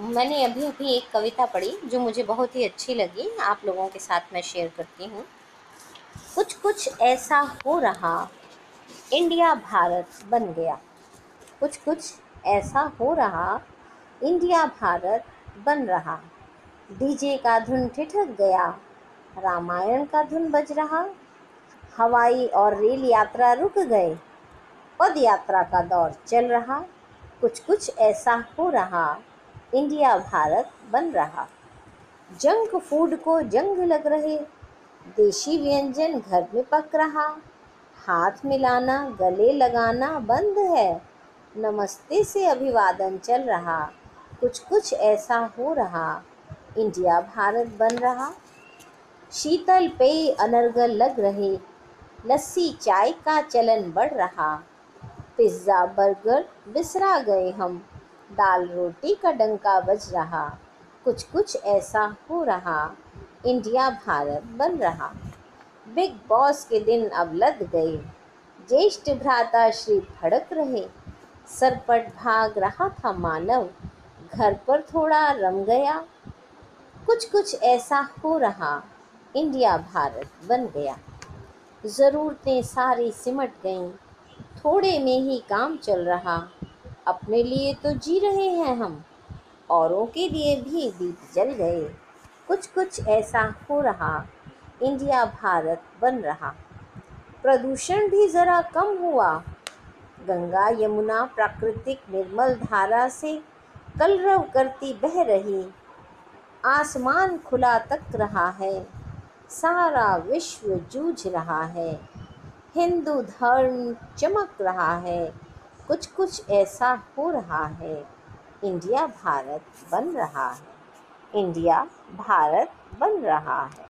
मैंने अभी अभी एक कविता पढ़ी जो मुझे बहुत ही अच्छी लगी। आप लोगों के साथ मैं शेयर करती हूँ। कुछ कुछ ऐसा हो रहा इंडिया भारत बन गया। कुछ कुछ ऐसा हो रहा इंडिया भारत बन रहा। डीजे का धुन ठिठक गया, रामायण का धुन बज रहा। हवाई और रेल यात्रा रुक गए, पद यात्रा का दौर चल रहा। कुछ कुछ ऐसा हो रहा इंडिया भारत बन रहा। जंक फ़ूड को जंग लग रहे, देशी व्यंजन घर में पक रहा। हाथ मिलाना, गले लगाना बंद है। नमस्ते से अभिवादन चल रहा कुछ कुछ ऐसा हो रहा। इंडिया भारत बन रहा। शीतल पेय अनर्गल लग रहे, लस्सी चाय का चलन बढ़ रहा। पिज़्ज़ा, बर्गर बिसरा गए हम। दाल रोटी का डंका बज रहा। कुछ कुछ ऐसा हो रहा। इंडिया भारत बन रहा। बिग बॉस के दिन अब लद गए। ज्येष्ठ भ्राता श्री भड़क रहे। सरपट भाग रहा था मानव। घर पर थोड़ा रम गया। कुछ कुछ ऐसा हो रहा। इंडिया भारत बन गया। ज़रूरतें सारी सिमट गईं। थोड़े में ही काम चल रहा। अपने लिए तो जी रहे हैं हम। औरों के लिए भी दीप जल गए। कुछ कुछ ऐसा हो रहा। इंडिया भारत बन रहा। प्रदूषण भी ज़रा कम हुआ। गंगा यमुना प्राकृतिक निर्मल धारा से कलरव करती बह रही। आसमान खुला तक रहा है। सारा विश्व जूझ रहा है। हिंदू धर्म चमक रहा है। कुछ कुछ ऐसा हो रहा है। इंडिया भारत बन रहा है। इंडिया भारत बन रहा है।